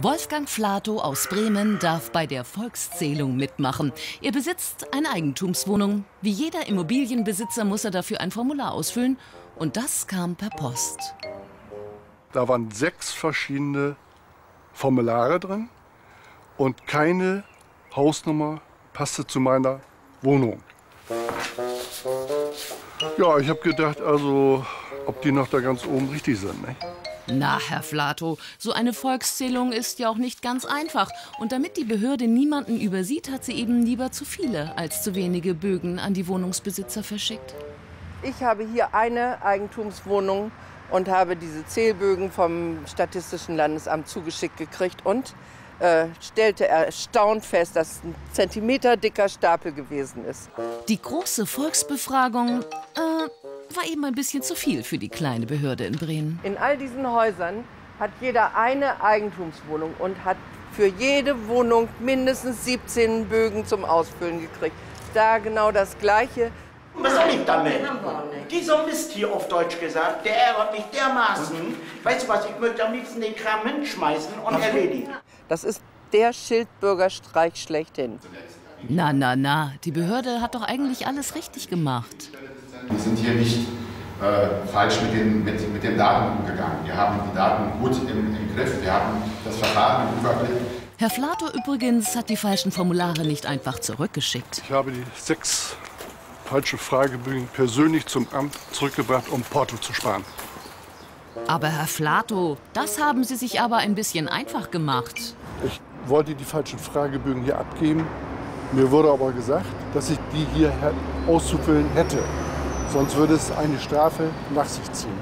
Wolfgang Flato aus Bremen darf bei der Volkszählung mitmachen. Er besitzt eine Eigentumswohnung. Wie jeder Immobilienbesitzer muss er dafür ein Formular ausfüllen. Und das kam per Post. Da waren sechs verschiedene Formulare drin und keine Hausnummer passte zu meiner Wohnung. Ja, ich habe gedacht, also, ob die noch da ganz oben richtig sind. Nicht? Na, Herr Flato, so eine Volkszählung ist ja auch nicht ganz einfach. Und damit die Behörde niemanden übersieht, hat sie eben lieber zu viele als zu wenige Bögen an die Wohnungsbesitzer verschickt. Ich habe hier eine Eigentumswohnung und habe diese Zählbögen vom Statistischen Landesamt zugeschickt gekriegt und äh, stellte erstaunt fest, dass ein Zentimeter dicker Stapel gewesen ist. Die große Volksbefragung äh, war eben ein bisschen zu viel für die kleine Behörde in Bremen. In all diesen Häusern hat jeder eine Eigentumswohnung und hat für jede Wohnung mindestens 17 Bögen zum Ausfüllen gekriegt. Da genau das Gleiche. Was soll ich damit? Dieser Mist hier auf Deutsch gesagt, der ärgert mich dermaßen. Weißt du was, ich möchte am liebsten den Kram hinschmeißen und erledigen. Das ist der Schildbürgerstreich schlechthin. Na, na, na, die Behörde hat doch eigentlich alles richtig gemacht. Wir sind hier nicht äh, falsch mit den, mit, mit den Daten umgegangen. Wir haben die Daten gut im, im Griff, wir haben das Verfahren im Überblick. Herr Flato übrigens hat die falschen Formulare nicht einfach zurückgeschickt. Ich habe die sechs falsche Fragebögen persönlich zum Amt zurückgebracht, um Porto zu sparen. Aber Herr Flato, das haben Sie sich aber ein bisschen einfach gemacht. Ich wollte die falschen Fragebögen hier abgeben. Mir wurde aber gesagt, dass ich die hier auszufüllen hätte. Sonst würde es eine Strafe nach sich ziehen.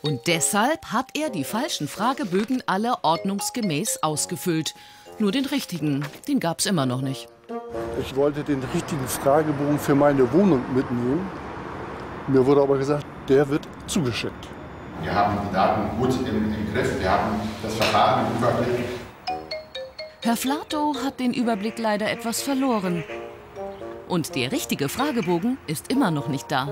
Und deshalb hat er die falschen Fragebögen alle ordnungsgemäß ausgefüllt. Nur den richtigen, den gab es immer noch nicht. Ich wollte den richtigen Fragebogen für meine Wohnung mitnehmen. Mir wurde aber gesagt, der wird zugeschickt. Wir haben die Daten gut im, im Griff, wir haben das Verfahren im Überblick. Herr Flato hat den Überblick leider etwas verloren. Und der richtige Fragebogen ist immer noch nicht da.